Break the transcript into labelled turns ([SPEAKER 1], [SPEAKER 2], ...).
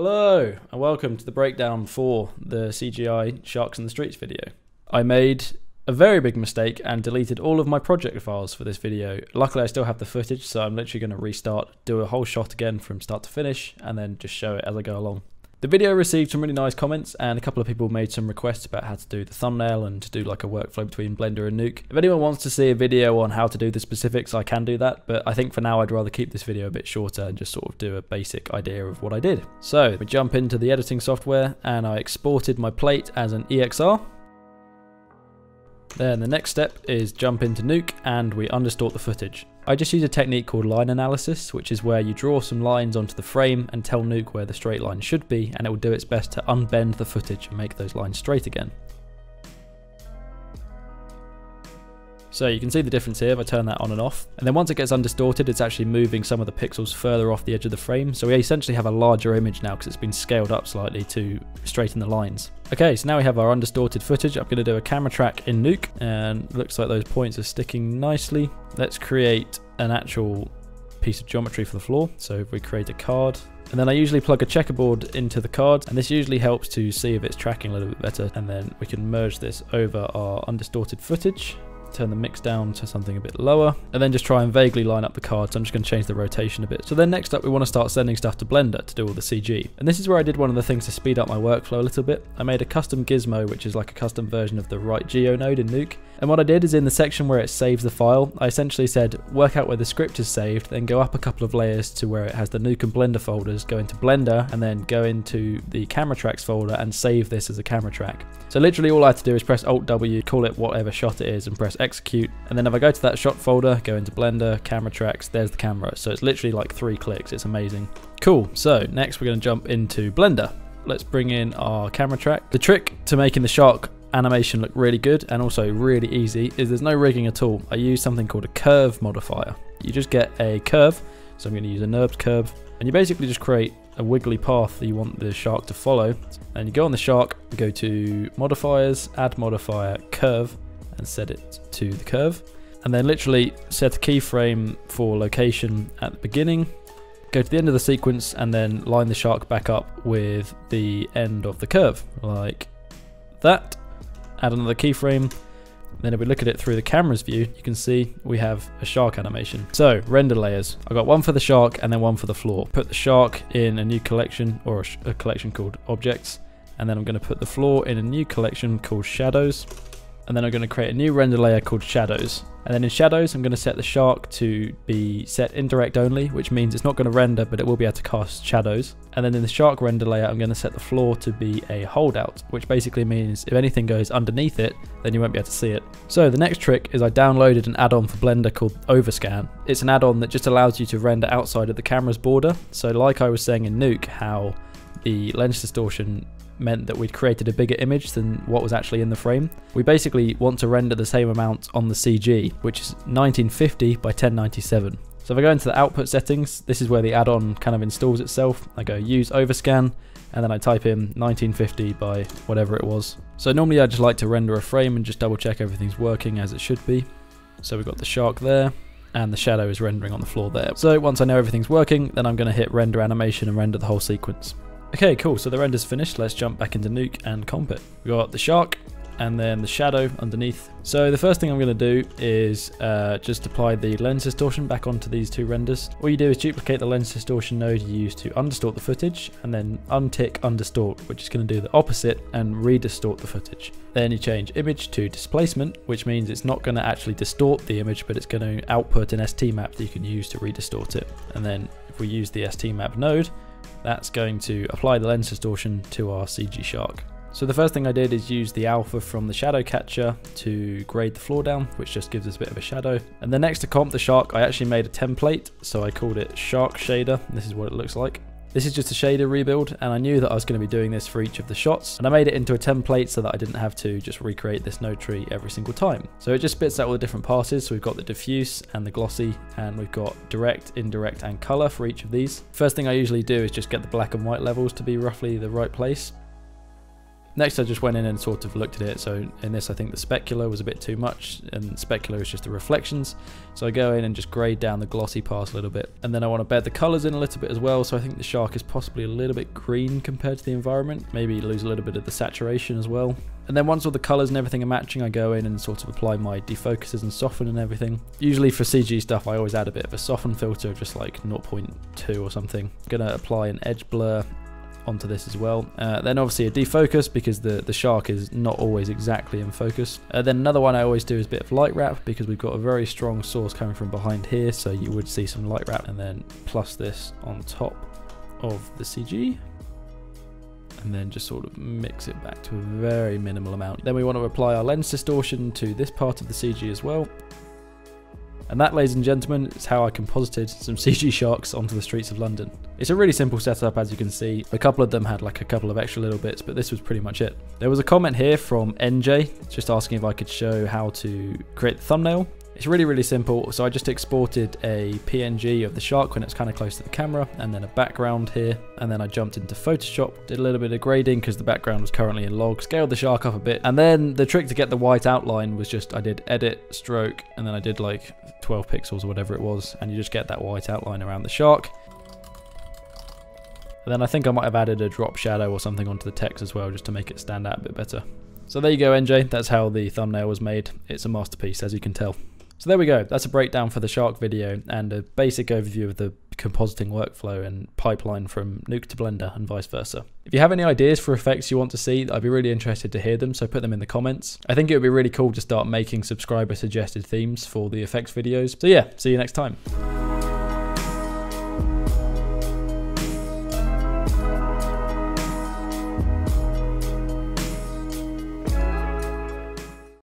[SPEAKER 1] Hello, and welcome to the breakdown for the CGI Sharks in the Streets video. I made a very big mistake and deleted all of my project files for this video. Luckily I still have the footage, so I'm literally going to restart, do a whole shot again from start to finish, and then just show it as I go along. The video received some really nice comments and a couple of people made some requests about how to do the thumbnail and to do like a workflow between Blender and Nuke. If anyone wants to see a video on how to do the specifics, I can do that, but I think for now I'd rather keep this video a bit shorter and just sort of do a basic idea of what I did. So we jump into the editing software and I exported my plate as an EXR. Then the next step is jump into Nuke and we underdistort the footage. I just use a technique called line analysis, which is where you draw some lines onto the frame and tell Nuke where the straight line should be, and it will do its best to unbend the footage and make those lines straight again. So you can see the difference here if I turn that on and off. And then once it gets undistorted, it's actually moving some of the pixels further off the edge of the frame. So we essentially have a larger image now because it's been scaled up slightly to straighten the lines. Okay, so now we have our undistorted footage. I'm going to do a camera track in Nuke and looks like those points are sticking nicely. Let's create an actual piece of geometry for the floor. So if we create a card, and then I usually plug a checkerboard into the card, and this usually helps to see if it's tracking a little bit better. And then we can merge this over our undistorted footage turn the mix down to something a bit lower, and then just try and vaguely line up the cards. I'm just going to change the rotation a bit. So then next up, we want to start sending stuff to Blender to do all the CG. And this is where I did one of the things to speed up my workflow a little bit. I made a custom gizmo, which is like a custom version of the WriteGeo node in Nuke. And what I did is in the section where it saves the file, I essentially said, work out where the script is saved, then go up a couple of layers to where it has the Nuke and Blender folders, go into Blender, and then go into the camera tracks folder and save this as a camera track. So literally all I had to do is press Alt W, call it whatever shot it is, and press execute. And then if I go to that shot folder, go into Blender, camera tracks, there's the camera. So it's literally like three clicks. It's amazing. Cool. So next we're going to jump into Blender. Let's bring in our camera track. The trick to making the shark animation look really good and also really easy is there's no rigging at all. I use something called a curve modifier. You just get a curve. So I'm going to use a NURBS curve. And you basically just create a wiggly path that you want the shark to follow. And you go on the shark, go to modifiers, add modifier, curve, and set it to the curve. And then literally set a keyframe for location at the beginning. Go to the end of the sequence and then line the shark back up with the end of the curve, like that. Add another keyframe, then if we look at it through the camera's view, you can see we have a shark animation. So render layers. I got one for the shark and then one for the floor. Put the shark in a new collection or a, a collection called objects. And then I'm going to put the floor in a new collection called shadows and then I'm going to create a new render layer called shadows. And then in shadows, I'm going to set the shark to be set indirect only, which means it's not going to render, but it will be able to cast shadows. And then in the shark render layer, I'm going to set the floor to be a holdout, which basically means if anything goes underneath it, then you won't be able to see it. So the next trick is I downloaded an add-on for Blender called Overscan. It's an add-on that just allows you to render outside of the camera's border. So like I was saying in Nuke, how the lens distortion meant that we'd created a bigger image than what was actually in the frame. We basically want to render the same amount on the CG, which is 1950 by 1097. So if I go into the output settings, this is where the add-on kind of installs itself. I go use overscan, and then I type in 1950 by whatever it was. So normally I just like to render a frame and just double check everything's working as it should be. So we've got the shark there, and the shadow is rendering on the floor there. So once I know everything's working, then I'm going to hit render animation and render the whole sequence. Okay, cool. So the render's finished. Let's jump back into Nuke and comp it. We got the shark and then the shadow underneath. So the first thing I'm going to do is uh, just apply the lens distortion back onto these two renders. All you do is duplicate the lens distortion node you use to undistort the footage and then untick undistort, which is going to do the opposite and redistort the footage. Then you change image to displacement, which means it's not going to actually distort the image, but it's going to output an ST map that you can use to redistort it. And then if we use the ST map node, that's going to apply the lens distortion to our CG shark. So the first thing I did is use the alpha from the shadow catcher to grade the floor down, which just gives us a bit of a shadow. And then next to comp the shark, I actually made a template, so I called it shark shader. This is what it looks like. This is just a shader rebuild, and I knew that I was going to be doing this for each of the shots, and I made it into a template so that I didn't have to just recreate this node tree every single time. So it just spits out all the different passes, so we've got the diffuse and the glossy, and we've got direct, indirect, and color for each of these. First thing I usually do is just get the black and white levels to be roughly the right place. Next, I just went in and sort of looked at it. So in this, I think the specular was a bit too much, and specular is just the reflections. So I go in and just grade down the glossy parts a little bit. And then I want to bed the colors in a little bit as well. So I think the shark is possibly a little bit green compared to the environment. Maybe lose a little bit of the saturation as well. And then once all the colors and everything are matching, I go in and sort of apply my defocuses and soften and everything. Usually for CG stuff, I always add a bit of a soften filter, just like 0.2 or something. I'm gonna apply an edge blur onto this as well. Uh, then obviously a defocus because the, the shark is not always exactly in focus. Uh, then another one I always do is a bit of light wrap because we've got a very strong source coming from behind here so you would see some light wrap and then plus this on top of the CG and then just sort of mix it back to a very minimal amount. Then we want to apply our lens distortion to this part of the CG as well. And that, ladies and gentlemen, is how I composited some CG sharks onto the streets of London. It's a really simple setup, as you can see. A couple of them had like a couple of extra little bits, but this was pretty much it. There was a comment here from NJ, just asking if I could show how to create the thumbnail. It's really, really simple. So I just exported a PNG of the shark when it's kind of close to the camera and then a background here. And then I jumped into Photoshop, did a little bit of grading because the background was currently in log, scaled the shark up a bit. And then the trick to get the white outline was just I did edit, stroke, and then I did like 12 pixels or whatever it was. And you just get that white outline around the shark. And then I think I might have added a drop shadow or something onto the text as well just to make it stand out a bit better. So there you go NJ, that's how the thumbnail was made. It's a masterpiece as you can tell. So there we go. That's a breakdown for the Shark video and a basic overview of the compositing workflow and pipeline from Nuke to Blender and vice versa. If you have any ideas for effects you want to see, I'd be really interested to hear them, so put them in the comments. I think it would be really cool to start making subscriber suggested themes for the effects videos. So yeah, see you next time.